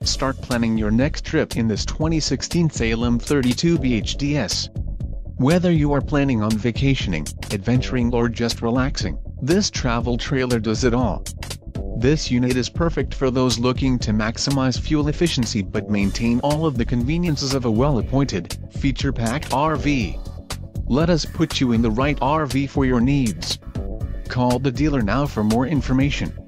Start planning your next trip in this 2016 Salem 32 BHDS. Whether you are planning on vacationing, adventuring or just relaxing, this travel trailer does it all. This unit is perfect for those looking to maximize fuel efficiency but maintain all of the conveniences of a well-appointed, feature-packed RV. Let us put you in the right RV for your needs. Call the dealer now for more information.